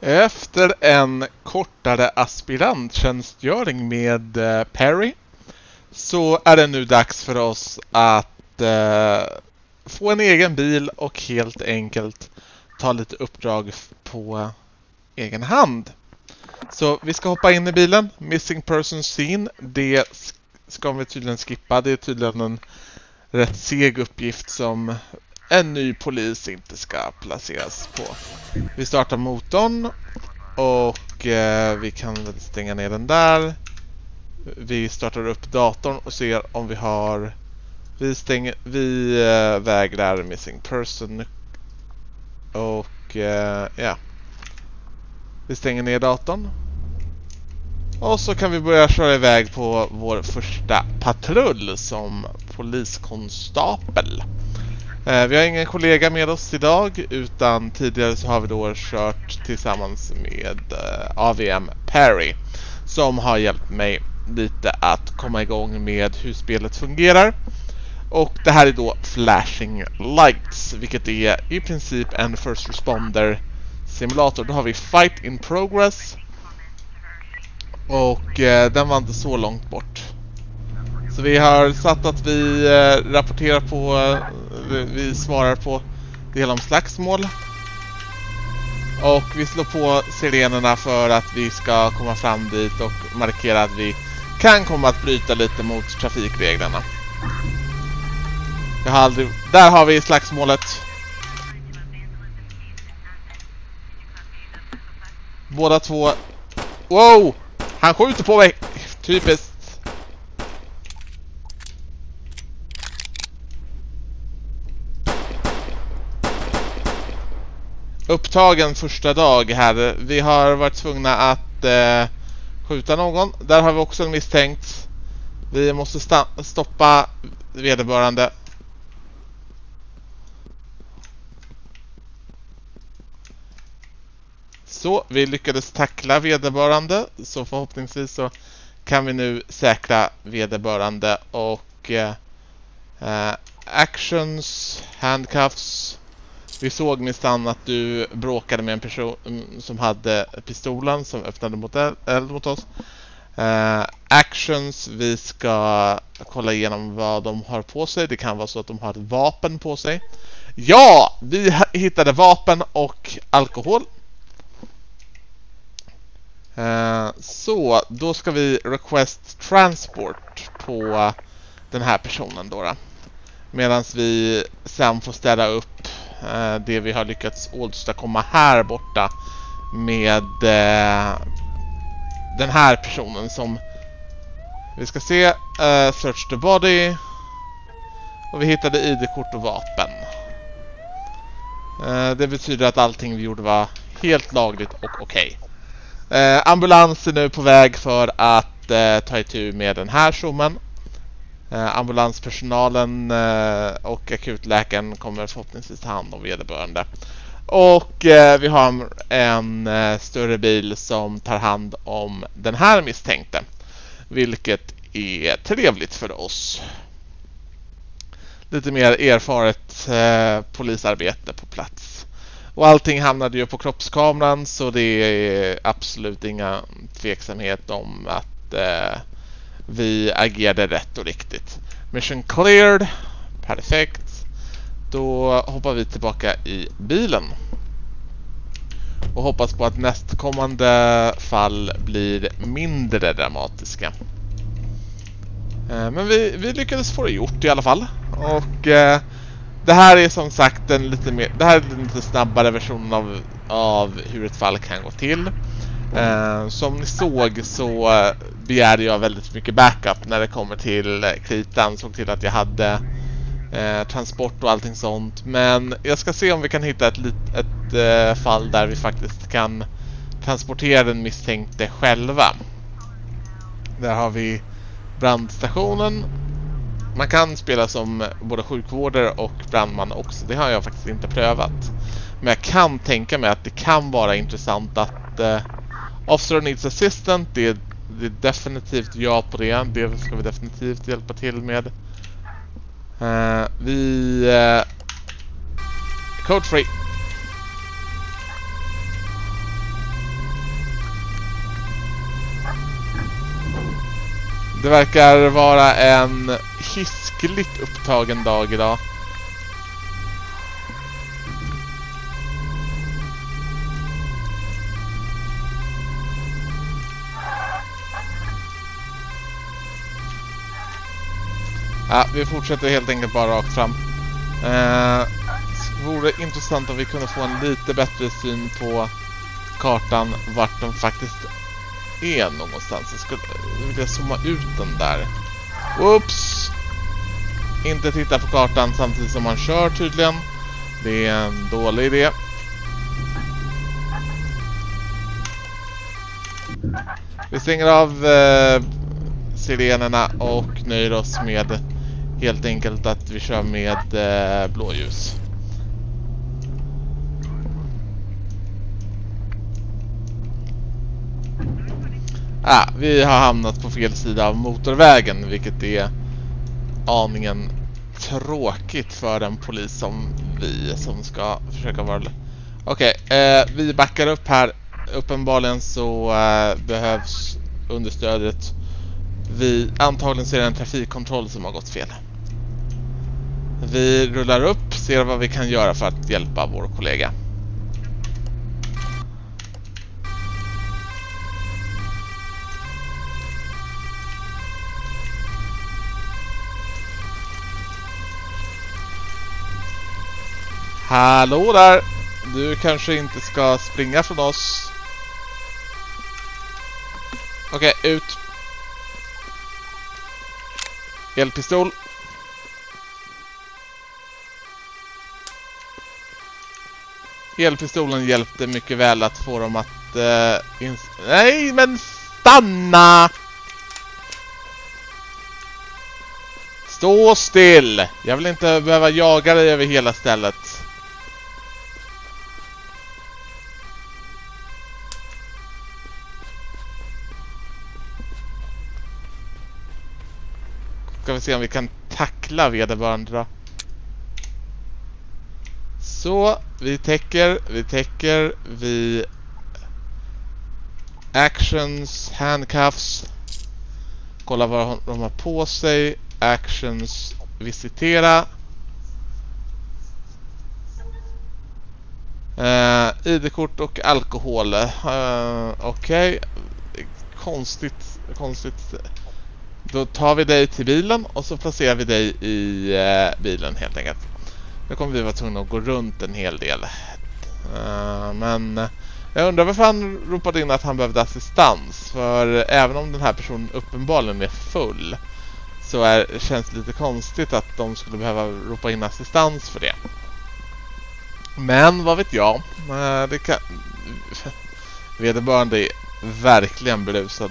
Efter en kortare aspiranttjänstgöring med eh, Perry så är det nu dags för oss att eh, få en egen bil och helt enkelt ta lite uppdrag på egen hand. Så vi ska hoppa in i bilen. Missing person scene. Det ska vi tydligen skippa. Det är tydligen en rätt seg uppgift som en ny polis inte ska placeras på. Vi startar motorn och eh, vi kan stänga ner den där. Vi startar upp datorn och ser om vi har vi stänger vi eh, vägrar missing person och eh, ja. Vi stänger ner datorn. Och så kan vi börja köra iväg på vår första patrull som poliskonstapel. Eh, vi har ingen kollega med oss idag utan tidigare så har vi då kört tillsammans med eh, AVM Perry som har hjälpt mig lite att komma igång med hur spelet fungerar. Och det här är då Flashing Lights vilket är i princip en First Responder simulator. Då har vi Fight in Progress och eh, den var inte så långt bort. Så vi har satt att vi eh, rapporterar på, eh, vi svarar på del om slagsmål. Och vi slår på sirenerna för att vi ska komma fram dit och markera att vi kan komma att bryta lite mot trafikreglerna. Jag har aldrig... Där har vi slagsmålet. Båda två... Wow! Han skjuter på mig! Typiskt. Upptagen första dag här. Vi har varit tvungna att eh, skjuta någon. Där har vi också en misstänkt. Vi måste stoppa vederbörande. Så, vi lyckades tackla vederbörande. Så förhoppningsvis så kan vi nu säkra vederbörande och eh, eh actions, handcuffs. Vi såg minsann att du bråkade med en person som hade pistolen som öppnade mot eld mot oss. Uh, actions, vi ska kolla igenom vad de har på sig. Det kan vara så att de har ett vapen på sig. Ja, vi hittade vapen och alkohol. Uh, så, då ska vi request transport på den här personen då. då. Medan vi sen får ställa upp Eh, det vi har lyckats åstadkomma här borta med eh, den här personen som vi ska se uh, search the body och vi hittade ID-kort och vapen. Uh, det betyder att allting vi gjorde var helt lagligt och okej. Okay. Uh, ambulans är nu på väg för att uh, ta itu med den här tjommen. Eh, ambulanspersonalen eh, och akutläkaren kommer förhoppningsvis ta hand om vederbörande. Och eh, vi har en eh, större bil som tar hand om den här misstänkte. Vilket är trevligt för oss. Lite mer erfaret eh, polisarbete på plats. Och allting hamnade ju på kroppskameran så det är absolut inga tveksamhet om att eh, vi agerade rätt och riktigt. Mission cleared. Perfekt. Då hoppar vi tillbaka i bilen. Och hoppas på att nästkommande fall blir mindre dramatiska. Eh, men vi, vi lyckades få det gjort i alla fall. Och eh, det här är som sagt en lite, mer, det här är en lite snabbare version av, av hur ett fall kan gå till. Eh, som ni såg så eh, begärde jag väldigt mycket backup när det kommer till eh, kritan. Såg till att jag hade eh, transport och allting sånt. Men jag ska se om vi kan hitta ett, ett eh, fall där vi faktiskt kan transportera den misstänkte själva. Där har vi brandstationen. Man kan spela som både sjukvårdare och brandman också. Det har jag faktiskt inte prövat. Men jag kan tänka mig att det kan vara intressant att eh, Officer needs assistant, det är, det är definitivt ja på det. Det ska vi definitivt hjälpa till med. Uh, vi... Uh, code free. Det verkar vara en hiskligt upptagen dag idag. Ja, vi fortsätter helt enkelt bara rakt fram. Eh, vore intressant om vi kunde få en lite bättre syn på kartan vart den faktiskt är någonstans. Jag skulle vilja zooma ut den där. Oops! Inte titta på kartan samtidigt som man kör tydligen. Det är en dålig idé. Vi stänger av eh, sirenerna och nöjer oss med helt enkelt att vi kör med eh, blåljus. Ah, vi har hamnat på fel sida av motorvägen vilket är aningen tråkigt för en polis som vi som ska försöka vara... Okej, okay, eh, vi backar upp här. Uppenbarligen så eh, behövs understödet. Vi, antagligen så är det en trafikkontroll som har gått fel. Vi rullar upp, ser vad vi kan göra för att hjälpa vår kollega. Hallå där! Du kanske inte ska springa från oss. Okej, okay, ut. Elpistol. Elpistolen hjälpte mycket väl att få dem att... Uh, Nej, men stanna! Stå still! Jag vill inte behöva jaga dig över hela stället. Ska vi se om vi kan tackla vederbörande då. Så, vi täcker, vi täcker, vi... Actions, handcuffs. Kolla vad de har på sig. Actions, visitera. Uh, ID-kort och alkohol. Uh, Okej. Okay. Konstigt, konstigt. Då tar vi dig till bilen och så placerar vi dig i uh, bilen helt enkelt. Nu kommer vi vara tvungna att gå runt en hel del. Uh, men eh, jag undrar varför han ropade in att han behövde assistans. För även om den här personen uppenbarligen är full så är, känns det lite konstigt att de skulle behöva ropa in assistans för det. Men vad vet jag? Uh, det kan... Vederbörande är verkligen berusad.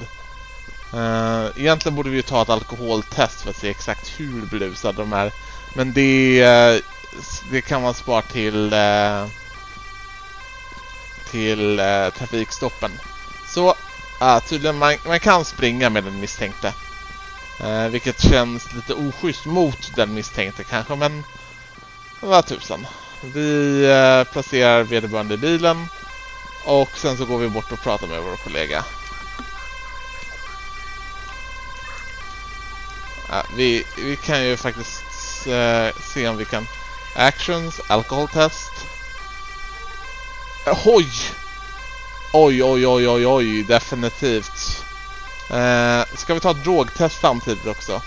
Uh, egentligen borde vi ju ta ett alkoholtest för att se exakt hur berusade de är. Men det det kan man spara till eh, till eh, trafikstoppen. Så ah, tydligen man, man kan springa med den misstänkte. Eh, vilket känns lite oschysst mot den misstänkte kanske, men vad tusan. Vi eh, placerar vederbörande i bilen och sen så går vi bort och pratar med vår kollega. Ja, vi, vi kan ju faktiskt eh, se om vi kan Actions, alcohol test. Oj! Oj, oj, oj, oj, oj, definitivt. Eh, ska vi ta ett drogtest samtidigt också?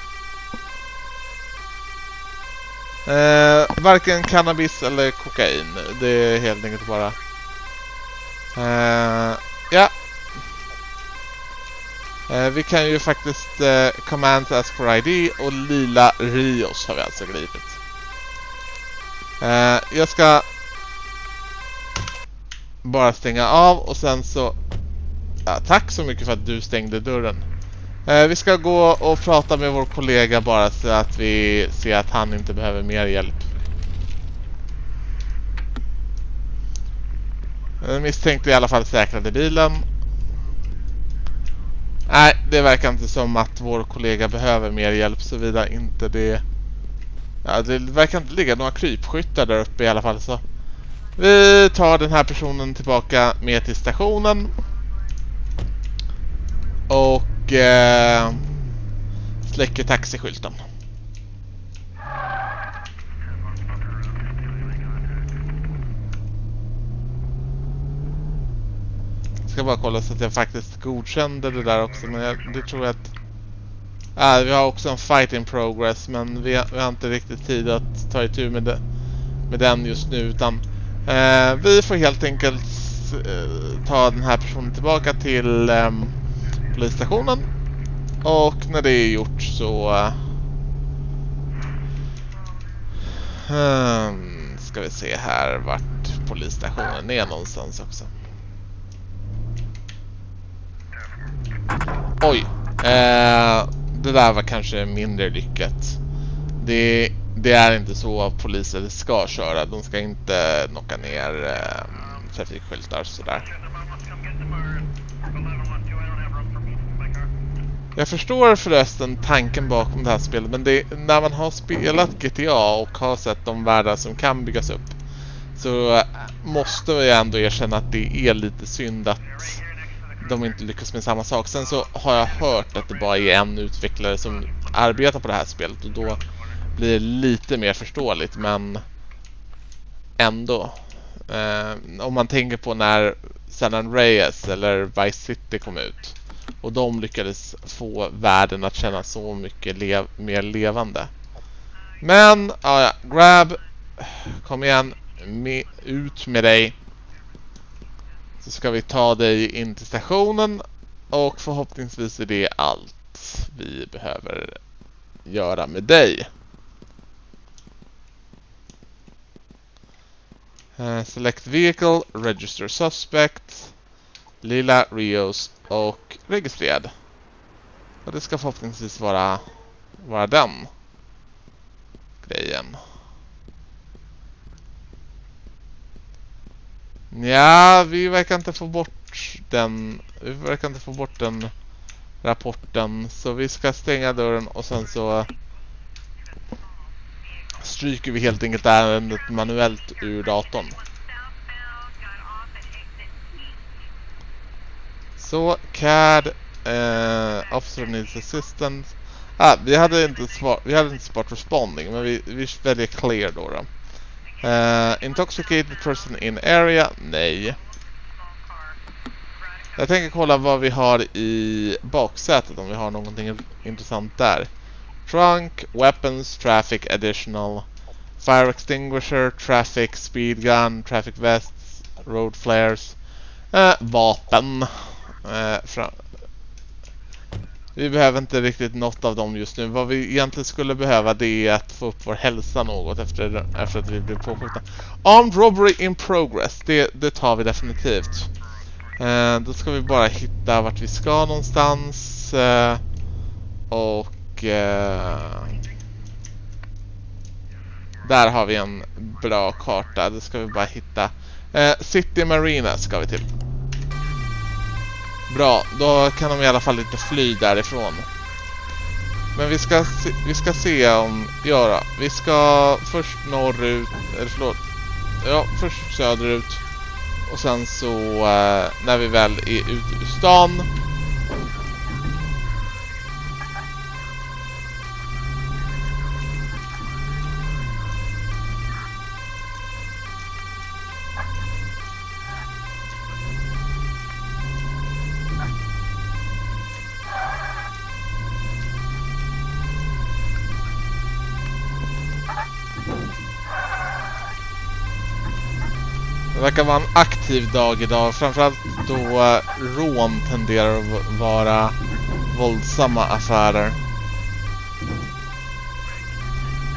Eh, varken cannabis eller kokain. Det är helt enkelt bara... Eh, ja. Eh, vi kan ju faktiskt eh, command ask for ID och lila Rios har vi alltså gripit. Eh, jag ska bara stänga av och sen så... Ja, tack så mycket för att du stängde dörren. Eh, vi ska gå och prata med vår kollega bara så att vi ser att han inte behöver mer hjälp. Den misstänkte i alla fall säkrade bilen. Nej, det verkar inte som att vår kollega behöver mer hjälp såvida inte det Ja, det verkar inte ligga några krypskyttar där uppe i alla fall så. Vi tar den här personen tillbaka med till stationen. Och... Eh, släcker taxiskylten. ska bara kolla så att jag faktiskt godkände det där också. Men jag, det tror jag att... Äh, vi har också en fight in progress men vi, vi har inte riktigt tid att ta itu med, de, med den just nu. Utan eh, vi får helt enkelt eh, ta den här personen tillbaka till eh, polisstationen. Och när det är gjort så... Eh, ehm, ska vi se här vart polisstationen är någonstans också. Oj. Eh, det där var kanske mindre lyckat. Det, det, är inte så poliser ska köra. De ska inte knocka ner eh, trafikskyltar sådär. Jag förstår förresten tanken bakom det här spelet men det, när man har spelat GTA och har sett de världar som kan byggas upp så måste vi ändå erkänna att det är lite synd att de inte lyckas med samma sak. Sen så har jag hört att det bara är en utvecklare som arbetar på det här spelet och då blir det lite mer förståeligt men ändå. Eh, om man tänker på när San Andreas eller Vice City kom ut och de lyckades få världen att kännas så mycket lev mer levande. Men, ja, Grab, kom igen, med, ut med dig. Så ska vi ta dig in till stationen och förhoppningsvis är det allt vi behöver göra med dig. Uh, select vehicle, register suspect, lila Rios och registrerad. Och det ska förhoppningsvis vara, vara den grejen. Ja, vi verkar inte få bort den. Vi verkar inte få bort den rapporten. Så vi ska stänga dörren och sen så stryker vi helt enkelt ärendet manuellt ur datorn. Så CAD eh, Officer needs assistance. Ah, vi hade inte svar, vi hade inte sparat responding men vi, vi väljer clear då. då. Uh, intoxicated person in area? Nej. Jag tänker kolla vad vi har i baksätet om vi har någonting intressant där. Trunk, weapons, traffic additional, fire extinguisher, traffic, speed gun, traffic vests, road flares, uh, vapen. Uh, vi behöver inte riktigt något av dem just nu. Vad vi egentligen skulle behöva det är att få upp vår hälsa något efter, efter att vi blev påskjutna. Armed robbery in progress. Det, det tar vi definitivt. Eh, då ska vi bara hitta vart vi ska någonstans. Eh, och... Eh, där har vi en bra karta. Då ska vi bara hitta... Eh, City Marina ska vi till. Bra, då kan de i alla fall inte fly därifrån. Men vi ska se, vi ska se om... Ja vi ska först norrut... Eller förlåt. Ja, först söderut. Och sen så eh, när vi väl är ute ur stan verkar vara en aktiv dag idag. Framförallt då eh, rån tenderar att vara våldsamma affärer.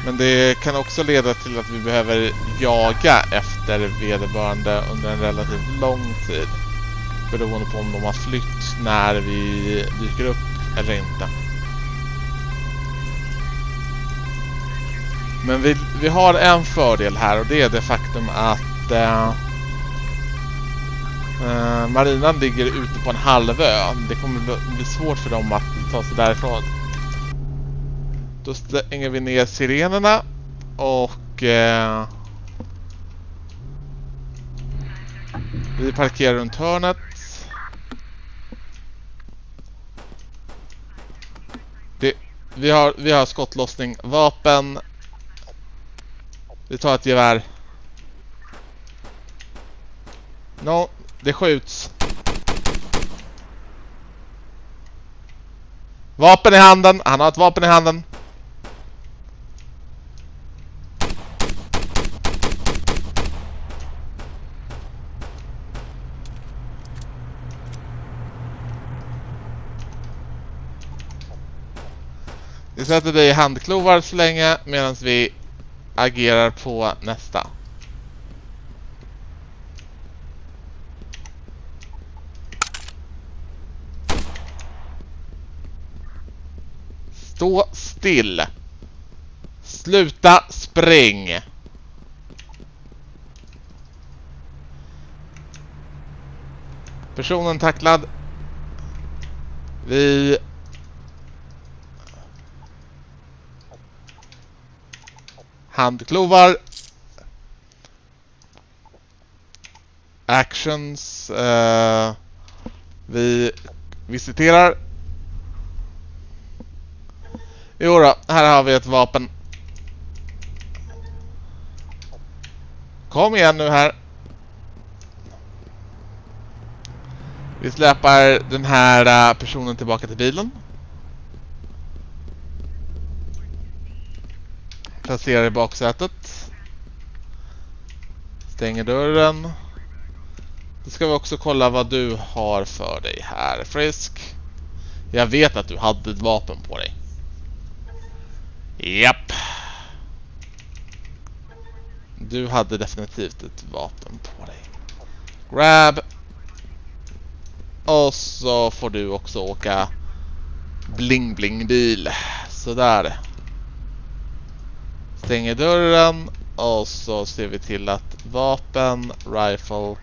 Men det kan också leda till att vi behöver jaga efter vederbörande under en relativt lång tid. Beroende på om de har flytt när vi dyker upp eller inte. Men vi, vi har en fördel här och det är det faktum att eh, Eh, Marinan ligger ute på en halvö. Det kommer bli svårt för dem att ta sig därifrån. Då stänger vi ner sirenerna och Eh, vi parkerar runt hörnet. Det, vi har, vi har skottlossning, vapen. Vi tar ett gevär. No, det skjuts. Vapen i handen, han har ett vapen i handen. Vi sätter dig i handklovar så länge medan vi agerar på nästa. Stå still. Sluta spring. Personen tacklad. Vi handklovar. Actions. Uh, vi visiterar. Jo då, här har vi ett vapen. Kom igen nu här. Vi släpar den här äh, personen tillbaka till bilen. Placerar i baksätet. Stänger dörren. Då ska vi också kolla vad du har för dig här. Frisk. Jag vet att du hade ett vapen på dig. Japp. Du hade definitivt ett vapen på dig. Grab. Och så får du också åka bling bling bil. Sådär. Stänger dörren och så ser vi till att vapen, rifle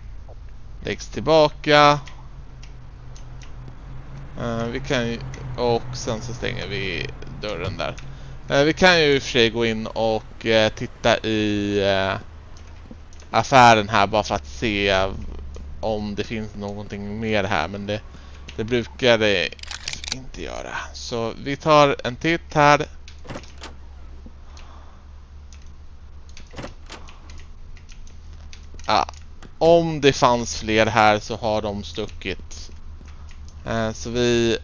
läggs tillbaka. Uh, vi kan ju, och sen så stänger vi dörren där. Eh, vi kan ju i och för sig gå in och eh, titta i eh, affären här bara för att se om det finns någonting mer här men det, det brukar det inte göra. Så vi tar en titt här. Ja, om det fanns fler här så har de stuckit. Eh, så vi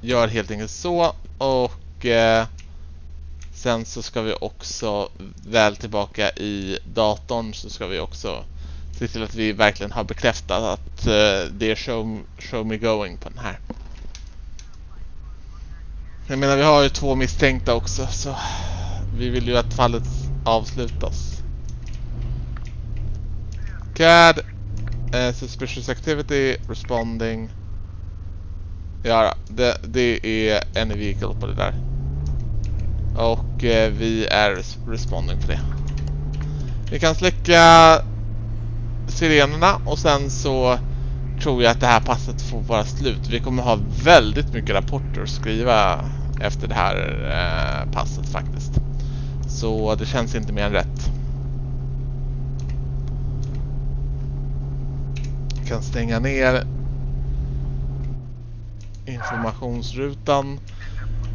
gör helt enkelt så och eh, sen så ska vi också väl tillbaka i datorn så ska vi också se till att vi verkligen har bekräftat att uh, det är show, show me going på den här. Jag menar vi har ju två misstänkta också så vi vill ju att fallet avslutas. CAD, uh, suspicious activity, responding. Ja, det, det är en vehicle på det där. Och eh, vi är responding för det. Vi kan släcka sirenerna och sen så tror jag att det här passet får vara slut. Vi kommer ha väldigt mycket rapporter att skriva efter det här eh, passet faktiskt. Så det känns inte mer än rätt. kan stänga ner informationsrutan.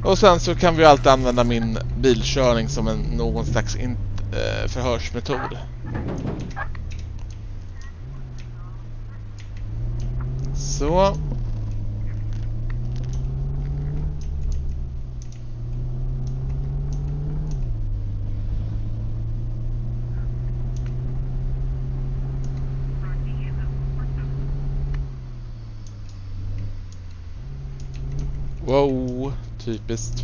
Och sen så kan vi alltid använda min bilkörning som en någon slags in, eh, förhörsmetod. Så. Wow, typiskt.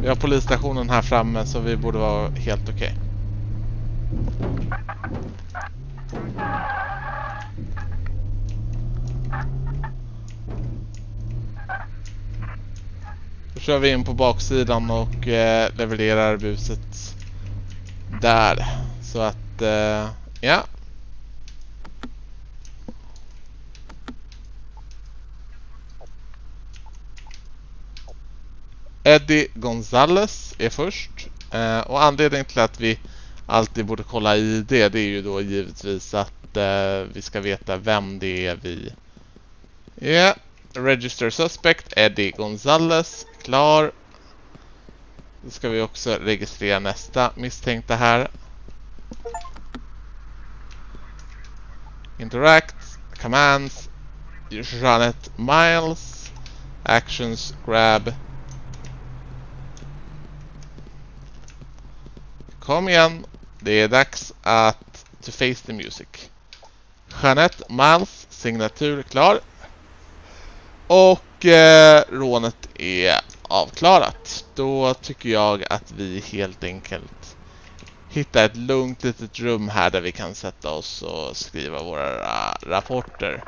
Vi har polisstationen här framme så vi borde vara helt okej. Okay. Då kör vi in på baksidan och eh, levererar buset där. Så att, eh, ja. Eddie Gonzales är först. Eh, och anledningen till att vi alltid borde kolla ID det är ju då givetvis att eh, vi ska veta vem det är vi är. yeah. Register Suspect Eddie Gonzales. Klar. Då ska vi också registrera nästa misstänkta här. Interact, commands, Janet Miles, actions, grab. Kom igen, det är dags att to face the music. Jeanette Miles, signatur klar. Och eh, rånet är avklarat. Då tycker jag att vi helt enkelt hittar ett lugnt litet rum här där vi kan sätta oss och skriva våra rapporter.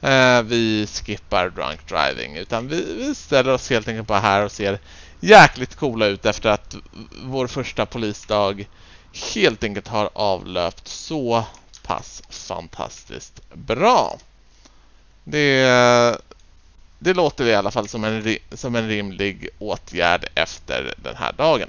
Eh, vi skippar drunk driving utan vi, vi ställer oss helt enkelt bara här och ser jäkligt coola ut efter att vår första polisdag helt enkelt har avlöpt så pass fantastiskt bra. Det det låter i alla fall som en, som en rimlig åtgärd efter den här dagen.